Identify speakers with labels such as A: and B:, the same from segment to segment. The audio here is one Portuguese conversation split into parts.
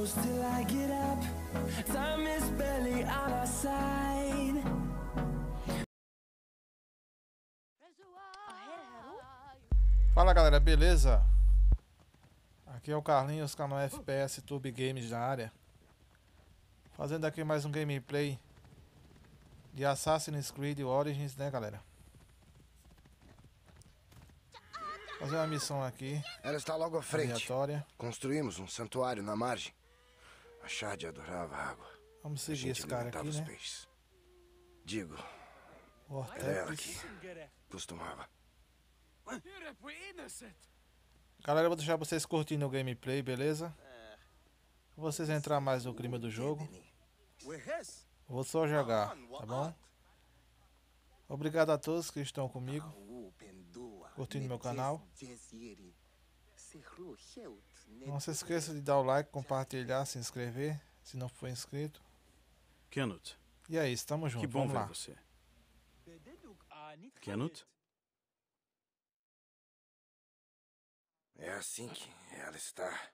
A: close till I get up. Time is barely on our side.
B: Fala galera, beleza? Aqui é o Carlinhos, canal FPS Tube Games na área. Fazendo aqui mais um gameplay de Assassin's Creed Origins, né galera? Fazer uma missão aqui,
C: Ela está logo à frente.
B: aleatória.
C: Construímos um santuário na margem. A Shad adorava a água.
B: Vamos seguir esse cara aqui,
C: os
B: né?
C: peixes. Digo,
B: O
C: era ela que costumava.
B: Galera, eu vou deixar vocês curtindo o gameplay, beleza? Pra vocês entrar mais no clima do jogo. Vou só jogar, tá bom? Obrigado a todos que estão comigo, curtindo meu canal. Não se esqueça de dar o like, compartilhar, se inscrever, se não for inscrito.
D: Kenut,
B: E é isso, tamo junto,
D: que bom
B: vamos
D: ver
B: lá.
D: você. Kenut?
C: É assim que ela está.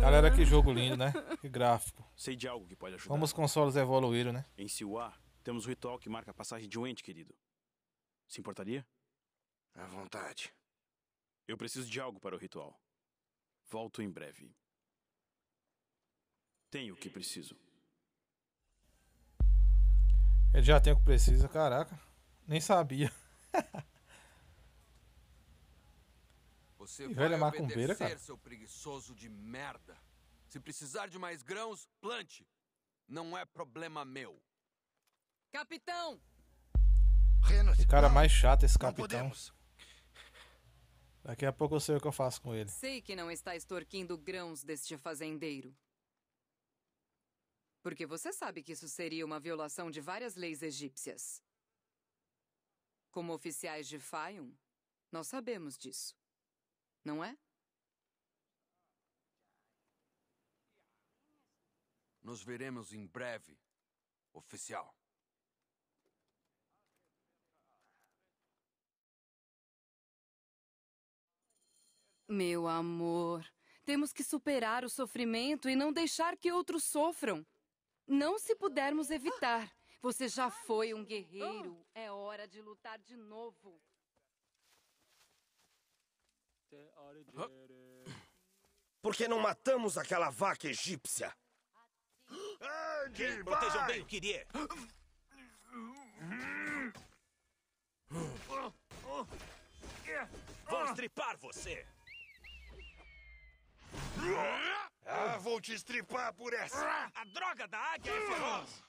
B: Galera, que jogo lindo, né? Que gráfico.
D: Sei de algo que pode ajudar.
B: Como os consoles evoluíram, né?
D: Em Siwa, temos o ritual que marca a passagem de um ente querido. Se importaria?
C: À vontade.
D: Eu preciso de algo para o ritual. Volto em breve. Tenho o que preciso.
B: Ele já tem o que precisa, caraca. Nem sabia.
E: Você vai
B: velha macumbeira,
E: obedecer,
B: cara.
E: seu preguiçoso de merda. Se precisar de mais grãos, plante. Não é problema meu.
F: Capitão!
C: Renos,
B: O cara
C: não,
B: mais chato, esse capitão. Daqui a pouco eu sei o que eu faço com ele.
F: Sei que não está extorquindo grãos deste fazendeiro. Porque você sabe que isso seria uma violação de várias leis egípcias. Como oficiais de Fayum, nós sabemos disso. Não é?
E: Nos veremos em breve, oficial.
F: Meu amor, temos que superar o sofrimento e não deixar que outros sofram. Não se pudermos evitar. Você já foi um guerreiro. É hora de lutar de novo.
G: Por que não matamos aquela vaca egípcia?
C: Andy,
G: Protejam bem o Kyrie. Vou estripar você.
C: Ah, vou te estripar por essa.
G: A droga da águia é feroz.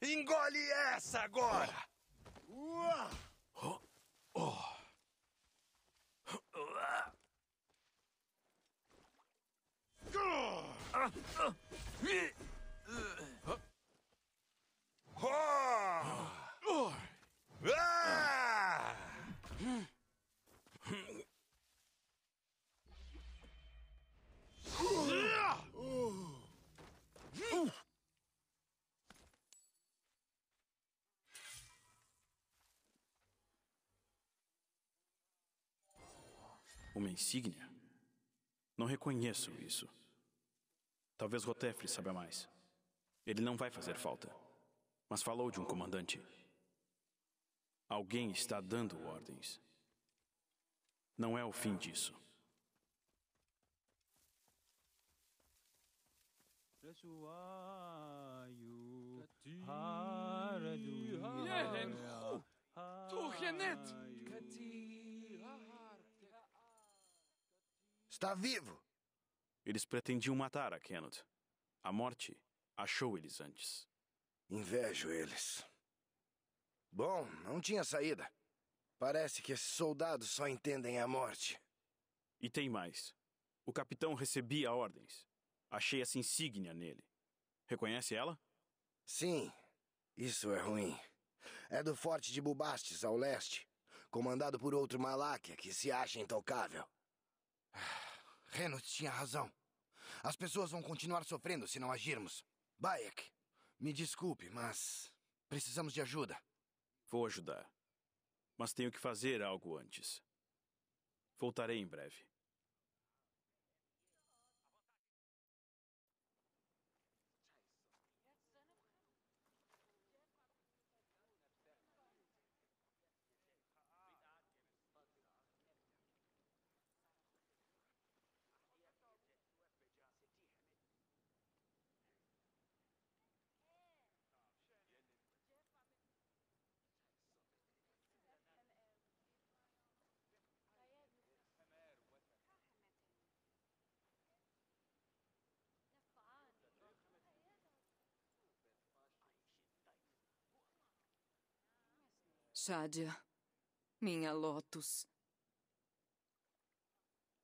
C: Engole essa agora!
D: Uma insígnia? Não reconheço isso. Talvez Rotefri saiba mais. Ele não vai fazer falta. Mas falou de um comandante. Alguém está dando ordens. Não é o fim disso.
C: Está vivo!
D: Eles pretendiam matar a Kenut. A morte achou eles antes.
C: Invejo eles. Bom, não tinha saída. Parece que esses soldados só entendem a morte.
D: E tem mais. O capitão recebia ordens. Achei essa insígnia nele. Reconhece ela?
C: Sim, isso é ruim. É do forte de Bubastes, ao leste. Comandado por outro Maláquia que se acha intocável. Renot tinha razão. As pessoas vão continuar sofrendo se não agirmos. Bayek, me desculpe, mas precisamos de ajuda.
D: Vou ajudar. Mas tenho que fazer algo antes. Voltarei em breve.
F: Shadia, minha Lotus.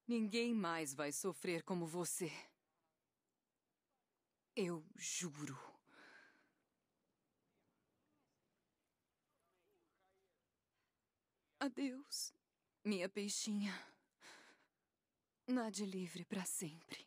F: Ninguém mais vai sofrer como você. Eu juro. Adeus, minha peixinha. Nade livre para sempre.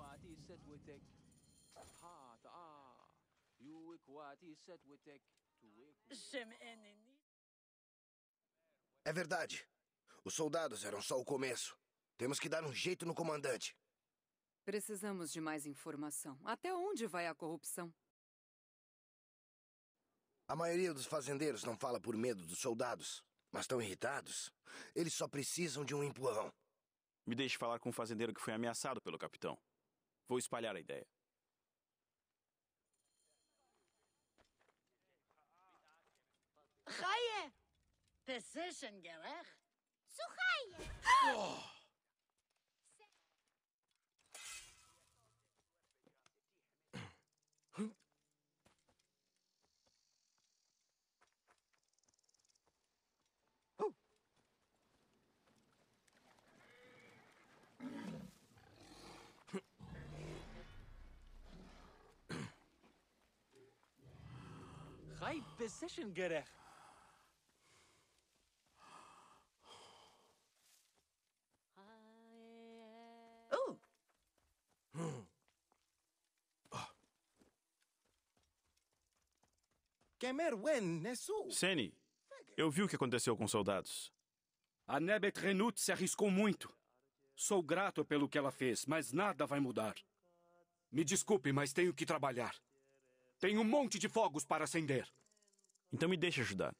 H: واكواتي ستوتك ها تا يوكواتي ستوتك
C: É verdade. Os soldados eram só o começo. Temos que dar um jeito no comandante.
F: Precisamos de mais informação. Até onde vai a corrupção?
C: A maioria dos fazendeiros não fala por medo dos soldados, mas estão irritados. Eles só precisam de um empurrão.
D: Me deixe falar com o um fazendeiro que foi ameaçado pelo capitão. Vou espalhar a ideia.
I: Raie! Pessechen,
J: Gerer?
H: Su Raie! Ah!
I: right
G: position, Gerech. Ooh.
D: Seni, eu vi o que aconteceu com os soldados.
K: A Nebet Renut se arriscou muito. Sou grato pelo que ela fez, mas nada vai mudar. Me desculpe, mas tenho que trabalhar. Tem um monte de fogos para acender.
D: Então me deixe ajudar.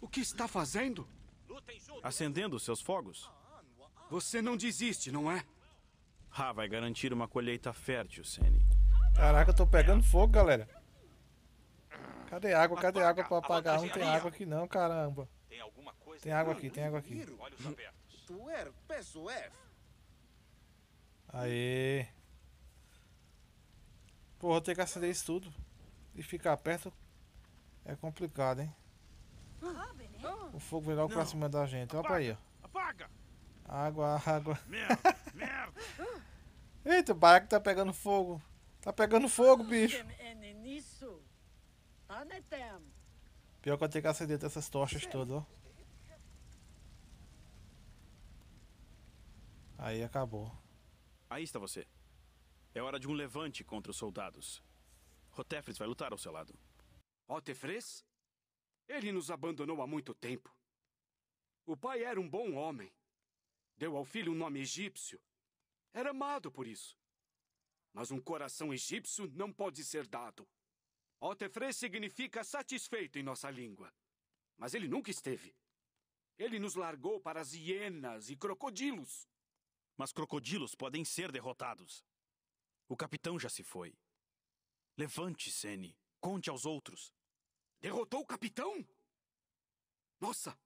K: O que está fazendo?
D: Acendendo seus fogos?
K: Você não desiste, não é?
D: Ah, vai garantir uma colheita fértil, Sene.
B: Caraca, eu tô pegando fogo, galera. Cadê água? Cadê água pra apagar? Não tem água aqui não, caramba.
L: Tem
B: água aqui, tem água aqui.
L: Olhos abertos.
G: Tuer pesu ef.
B: Aê. Pô, vou ter que acender isso tudo. E ficar perto é complicado, hein? O fogo vem logo pra cima da gente. Olha pra aí, ó.
L: Apaga!
B: Água, água.
L: Merda, merda.
B: Eita, o baraco tá pegando fogo. Tá pegando fogo, bicho.
I: nisso tanetem
B: Pior que eu tenho que acender essas tochas todas, ó. Aí acabou.
D: Aí está você. É hora de um levante contra os soldados. Rotefres vai lutar ao seu lado.
K: Otefres? Ele nos abandonou há muito tempo. O pai era um bom homem. Deu ao filho um nome egípcio. Era amado por isso. Mas um coração egípcio não pode ser dado. Otefres significa satisfeito em nossa língua. Mas ele nunca esteve. Ele nos largou para as hienas e crocodilos.
D: Mas crocodilos podem ser derrotados. O capitão já se foi. Levante, Sene. Conte aos outros.
K: Derrotou o capitão? Nossa,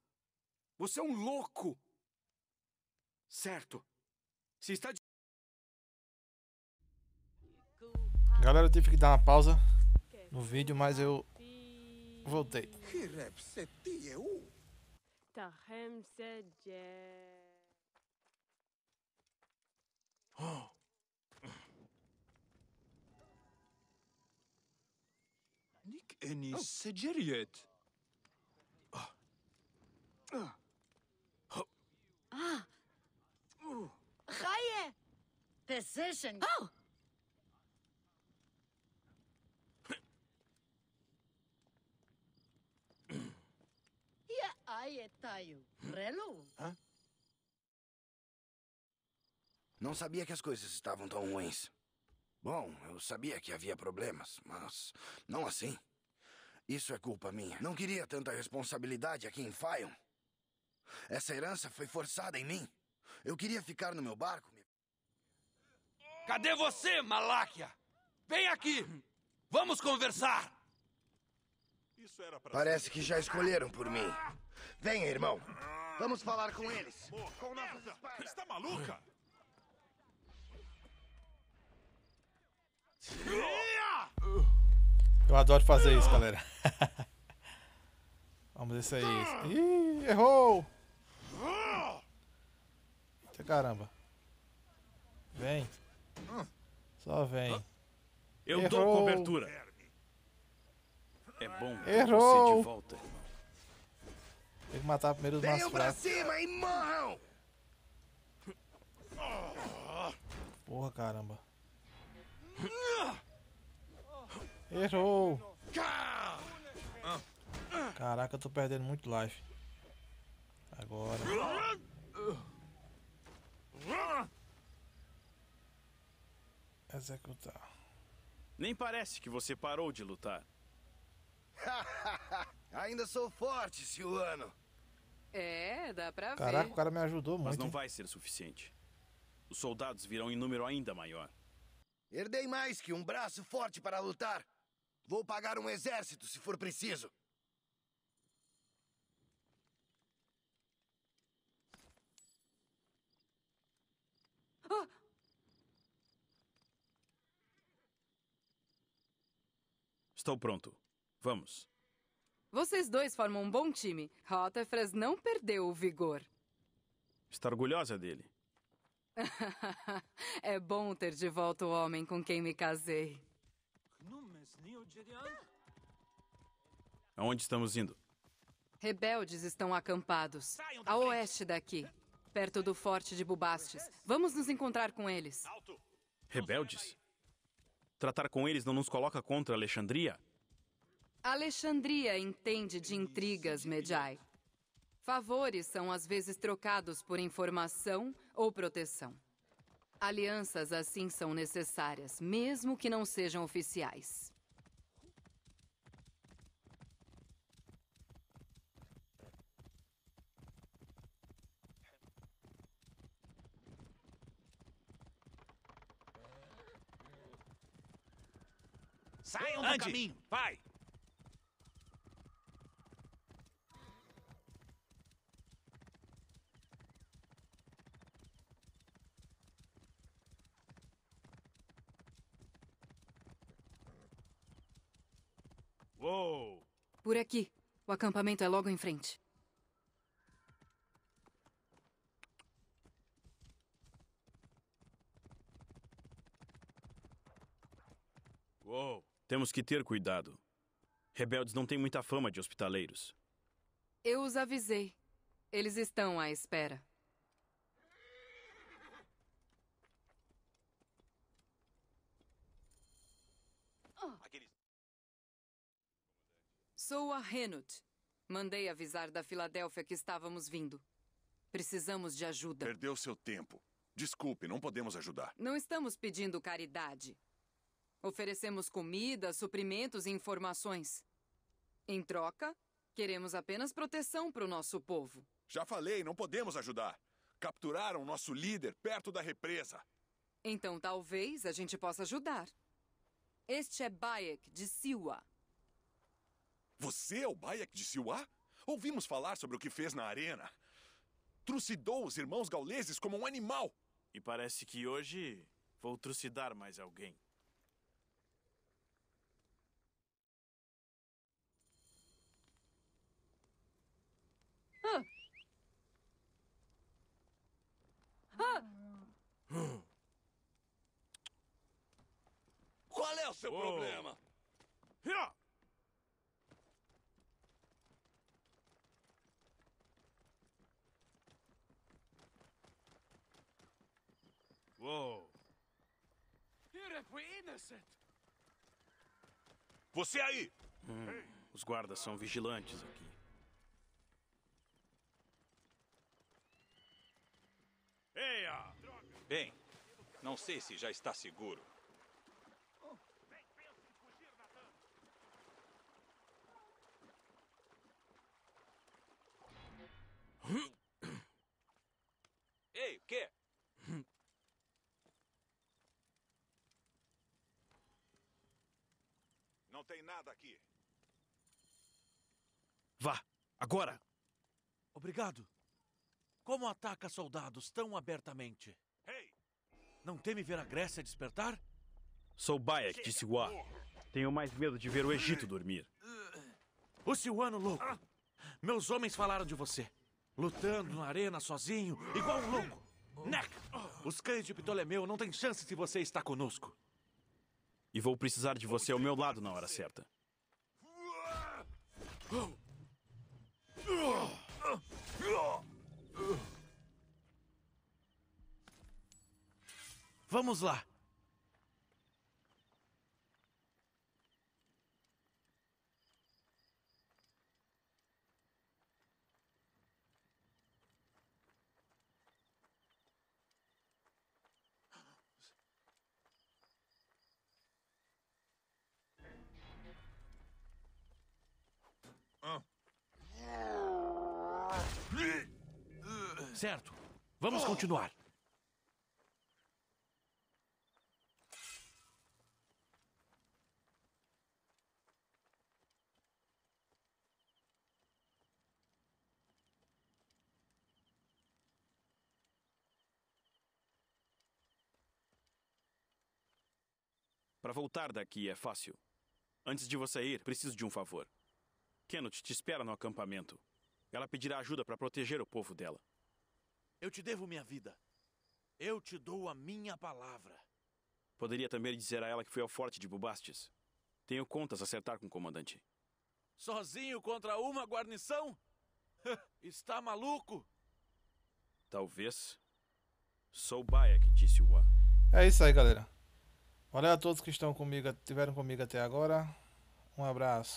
K: você é um louco! Certo. Se está de...
B: Galera, eu tive que dar uma pausa no vídeo, mas eu voltei.
M: Oh.
N: Nick Ennis Sejeriyet.
I: Ah. Reihe. Position. Oh. Hier aie tayo. Prelo. Huh?
C: Não sabia que as coisas estavam tão ruins. Bom, eu sabia que havia problemas, mas não assim. Isso é culpa minha. Não queria tanta responsabilidade aqui em Fion. Essa herança foi forçada em mim. Eu queria ficar no meu barco.
E: Cadê você, Maláquia? Vem aqui! Vamos conversar!
L: Isso era pra
C: Parece que já escolheram por mim. Venha, irmão. Vamos falar com eles.
L: Com nossas espadas. Está maluca?
B: Eu adoro fazer isso, galera. Vamos ver se é isso. Ih, errou! Eita caramba. Vem. Só vem.
D: Eu dou
B: Errou.
D: cobertura. É bom
B: Errou.
D: você de volta.
B: Tem que matar primeiro os mais fracos.
C: cima e morram!
B: Porra, caramba. Errou! Caraca, eu tô perdendo muito life. Agora. Executar.
D: Nem parece que você parou de lutar.
C: Ainda sou forte, Silano.
F: É, dá pra ver.
B: Caraca, o cara me ajudou
D: Mas
B: muito.
D: não
B: hein?
D: vai ser suficiente. Os soldados virão em número ainda maior.
C: Herdei mais que um braço forte para lutar. Vou pagar um exército se for preciso.
D: Estou pronto. Vamos.
F: Vocês dois formam um bom time. Rotefres não perdeu o vigor.
D: Está orgulhosa dele.
F: é bom ter de volta o homem com quem me casei.
D: Aonde estamos indo?
F: Rebeldes estão acampados, a oeste daqui, perto do forte de Bubastes. Vamos nos encontrar com eles.
D: Rebeldes? Tratar com eles não nos coloca contra Alexandria?
F: Alexandria entende de intrigas, Medjai. Favores são às vezes trocados por informação ou proteção. Alianças assim são necessárias, mesmo que não sejam oficiais.
L: Saiam do
N: Ande.
L: caminho. Vai. Uou.
F: Por aqui. O acampamento é logo em frente.
D: Uou. Temos que ter cuidado. Rebeldes não têm muita fama de hospitaleiros.
F: Eu os avisei. Eles estão à espera. Sou a Renut. Mandei avisar da Filadélfia que estávamos vindo. Precisamos de ajuda.
L: Perdeu seu tempo. Desculpe, não podemos ajudar.
F: Não estamos pedindo caridade. Oferecemos comida, suprimentos e informações. Em troca, queremos apenas proteção para o nosso povo.
L: Já falei, não podemos ajudar. Capturaram nosso líder perto da represa.
F: Então talvez a gente possa ajudar. Este é Bayek, de Siwa.
L: Você é o Bayek de Siwa? Ouvimos falar sobre o que fez na arena. Trucidou os irmãos gauleses como um animal.
D: E parece que hoje vou trucidar mais alguém.
F: Ah! Ah!
O: Qual é o seu problema?
D: Uou!
L: Você aí!
D: Hum, os guardas são vigilantes aqui.
L: Eia!
P: Bem, não sei se já está seguro. Ei, o quê?
L: Não tem nada aqui.
Q: Vá, agora! Obrigado. Como ataca soldados tão abertamente? Não teme ver a Grécia despertar?
D: Sou Bayek de Siwa. Tenho mais medo de ver o Egito dormir.
Q: O Siwano louco. Meus homens falaram de você. Lutando na arena sozinho, igual um louco. Nek! Os cães de Ptolemeu não têm chance se você está conosco.
D: E vou precisar de você ao meu lado na hora certa.
Q: Vamos lá. Certo. Vamos continuar.
D: Para voltar daqui é fácil. Antes de você ir, preciso de um favor. Kenneth te espera no acampamento. Ela pedirá ajuda para proteger o povo dela.
Q: Eu te devo minha vida. Eu te dou a minha palavra.
D: Poderia também dizer a ela que fui ao forte de Bubastes. Tenho contas a acertar com o comandante.
Q: Sozinho contra uma guarnição? Está maluco?
D: Talvez. Sou Bayek, disse o
B: É isso aí, galera. Valeu a todos que estão comigo, estiveram comigo até agora. Um abraço.